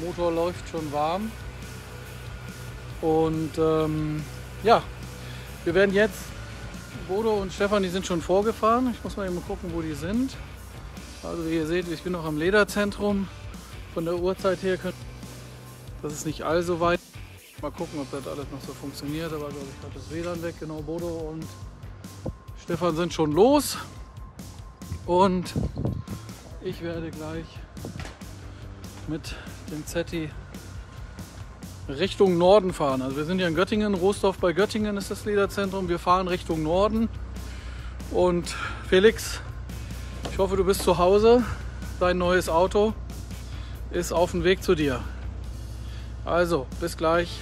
Motor läuft schon warm. Und ähm, ja, wir werden jetzt, Bodo und Stefan, die sind schon vorgefahren. Ich muss mal eben gucken, wo die sind. Also wie ihr seht, ich bin noch am Lederzentrum. Von der Uhrzeit her, können, das ist nicht allzu weit. Mal gucken, ob das alles noch so funktioniert. Aber glaube ich, hat das WLAN weg. Genau, Bodo und Stefan sind schon los. Und ich werde gleich mit Zetti Richtung Norden fahren. Also wir sind ja in Göttingen, Roosdorf bei Göttingen ist das Lederzentrum. Wir fahren Richtung Norden. Und Felix, ich hoffe, du bist zu Hause. Dein neues Auto ist auf dem Weg zu dir. Also, bis gleich.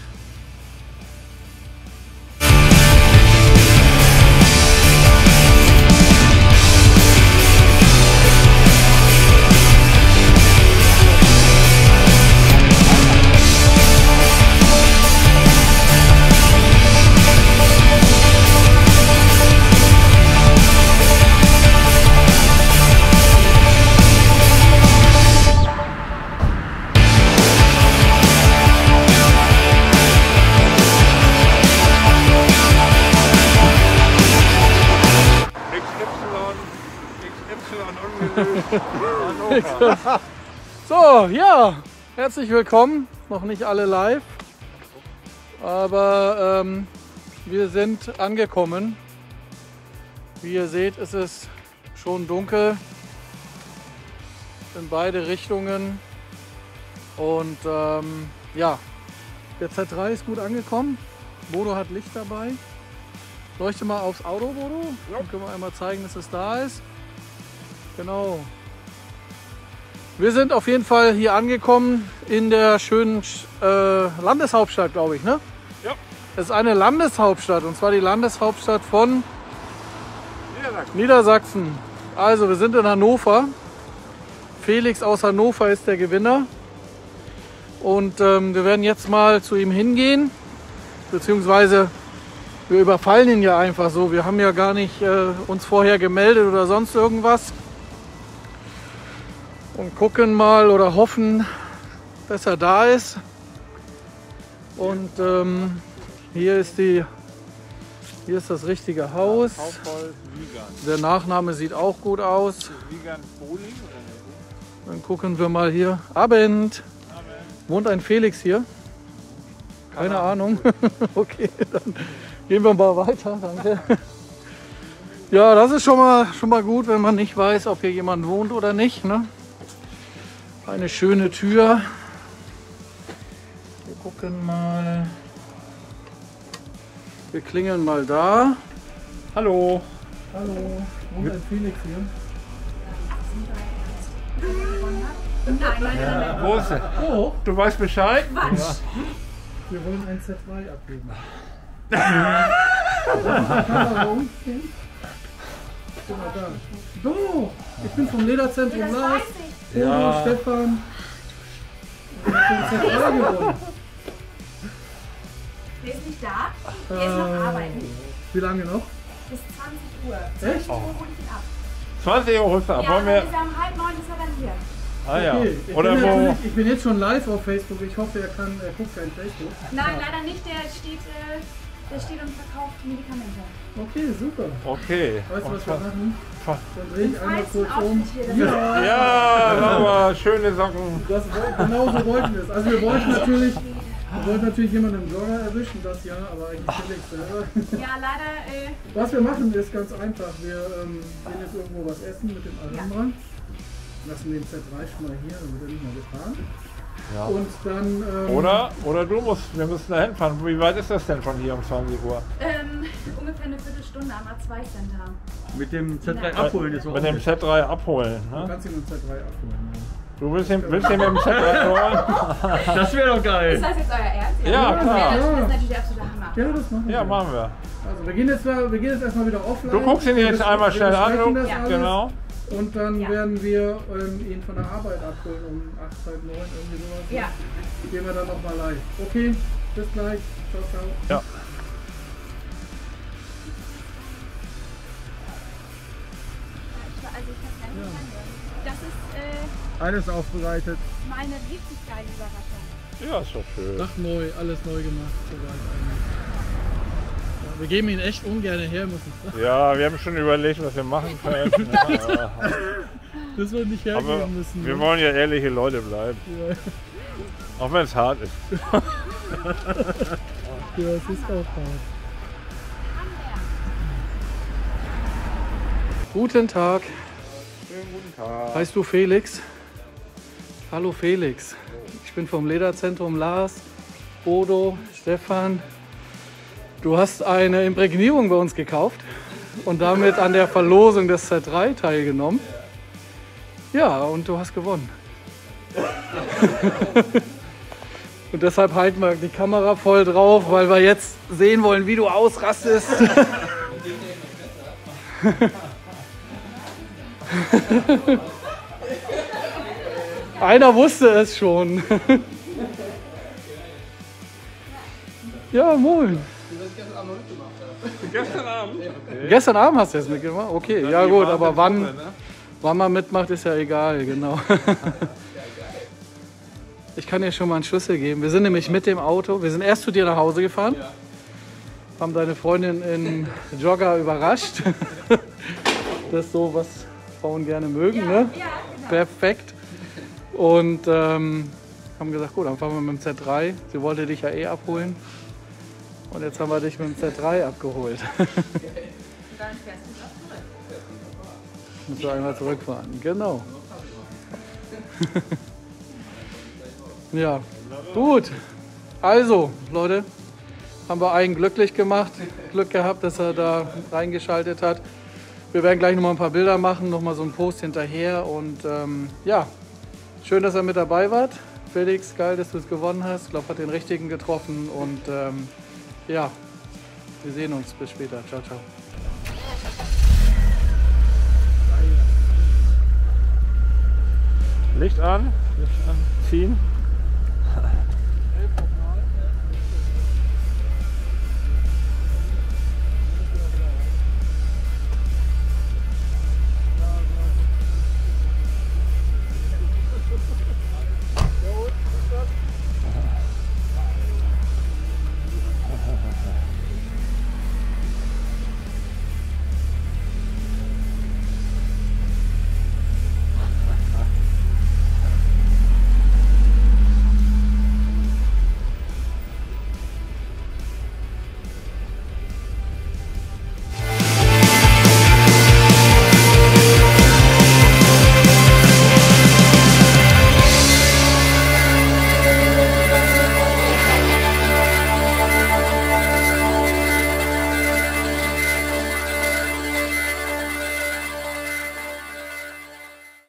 So, ja, herzlich willkommen. Noch nicht alle live, aber ähm, wir sind angekommen. Wie ihr seht, ist es schon dunkel in beide Richtungen. Und ähm, ja, der Z3 ist gut angekommen. Bodo hat Licht dabei. Leuchte mal aufs Auto, Bodo. Dann können wir einmal zeigen, dass es da ist. Genau. Wir sind auf jeden Fall hier angekommen in der schönen äh, Landeshauptstadt, glaube ich, ne? Ja. Es ist eine Landeshauptstadt und zwar die Landeshauptstadt von Niedersachsen. Niedersachsen. Also, wir sind in Hannover. Felix aus Hannover ist der Gewinner. Und ähm, wir werden jetzt mal zu ihm hingehen. Beziehungsweise wir überfallen ihn ja einfach so. Wir haben ja gar nicht äh, uns vorher gemeldet oder sonst irgendwas. Und gucken mal oder hoffen, dass er da ist. Und ähm, hier ist die, hier ist das richtige Haus. Der Nachname sieht auch gut aus. Dann gucken wir mal hier. Abend. Wohnt ein Felix hier? Keine Ahnung. okay, dann gehen wir mal weiter. Danke. Ja, das ist schon mal, schon mal gut, wenn man nicht weiß, ob hier jemand wohnt oder nicht. Ne? Eine schöne Tür. Wir gucken mal. Wir klingeln mal da. Hallo. Hallo, wohnt ein Felix hier? Nein, nein, nein. Wo ist er? Oh, Du weißt Bescheid? Quatsch. wir wollen ein Z2 abgeben. So, ich bin vom Lederzentrum Lars. Ja. Stefan. Ich bin Z3 gewonnen. Der ist nicht da. Der ist noch arbeiten. Wie lange noch? Bis 20 Uhr. Echt? 20 Uhr hole ich ihn ab. 20 Euro holst du ab. Ja, Wollen wir. ist er um halb neun ist er dann hier. Ah ja. Okay, ich, Oder bin wo? ich bin jetzt schon live auf Facebook. Ich hoffe, er, kann, er guckt kein Facebook. Nein, leider nicht. Der steht, äh, der steht und verkauft Medikamente. Okay, super. Okay. Weißt du, was wir machen? Dann drehe ich einmal kurz um. Ja, Ja, aber schöne Socken. das, genau so wollten wir es. Also wir wollten natürlich, wir wollten natürlich jemanden im Jogger erwischen, das ja, aber eigentlich Felix selber. Ja, leider. Äh, Was wir machen ist ganz einfach. Wir ähm, gehen jetzt irgendwo was essen mit dem Alhambra. Lassen den Z3 schon mal hier, dann wird er nicht mal gefahren. Ja. Und dann. Ähm, Oder, oder du musst, wir müssen da hinfahren. Wie weit ist das denn von hier um 20 Uhr? ähm, ungefähr eine Viertelstunde am A2-Center. Mit dem Z3 Nein. abholen ist auch Mit dem nicht. Z3 abholen. Du Ne? kannst ihn im Z3 abholen. Du willst ihn, willst ihn mit dem Z3 abholen? Das wäre doch Ist geil. das jetzt euer Ernst? Ja, Das klar. das ist natürlich der absolute Hammer. Ja, das machen wir. Ja, machen wir. Also wir gehen jetzt, mal- wir gehen jetzt erstmal wieder offline. Du guckst ihn jetzt einmal schnell an. Du, Ja. Genau. Und dann Ja. werden wir ähm, ihn von der Arbeit abholen um 8, halb 9, irgendwie sowas. Ja. Gehen wir dann nochmal live. Okay, bis gleich. Ciao, ciao. Ja. Also das ist äh, Alles aufbereitet. meine richtig geile Überraschung. Ja, ist doch schön. Dach neu, alles neu gemacht. Ja, wir geben ihn echt ungern her, muss ich sagen. Ja, wir haben schon überlegt, was wir machen können. Ja, Das wir nicht hergeben aber müssen. wir ne? wollen ja ehrliche Leute bleiben. Ja. Auch wenn es hart ist. Ja, es ist auch hart. Guten Tag. Schönen guten Tag. Heißt du Felix? Hallo Felix. Ich bin vom Lederzentrum Lars, Bodo, Stefan. Du hast eine Imprägnierung bei uns gekauft und damit an der Verlosung des Z3 teilgenommen. Ja, und du hast gewonnen. und deshalb halten wir die Kamera voll drauf, weil wir jetzt sehen wollen, wie du ausrastest. Einer wusste es schon. ja, moin. Gestern Abend? Gestern Abend hast du es mitgemacht? Okay, ja gut, aber wann, wann man mitmacht, ist ja egal, genau. Ich kann dir schon mal einen Schlüssel geben. Wir sind nämlich mit dem Auto, wir sind erst zu dir nach Hause gefahren, haben deine Freundin in Jogger überrascht. Das ist so, was Frauen gerne mögen, ne? Ja, genau. Perfekt. Und ähm, haben gesagt, gut, dann fahren wir mit dem Z3. Sie wollte dich ja eh abholen. Und jetzt haben wir dich mit dem Z3 abgeholt. Musst du einmal zurückfahren. Genau. ja, gut. Also, Leute, haben wir einen glücklich gemacht. Glück gehabt, dass er da reingeschaltet hat. Wir werden gleich nochmal ein paar Bilder machen, nochmal so einen Post hinterher. Und ähm, ja, schön, dass ihr mit dabei wart. Felix, geil, dass du es gewonnen hast. Ich glaube, hat den richtigen getroffen. Und ähm, ja, wir sehen uns. Bis später. Ciao, ciao. Licht an, Licht an, ziehen.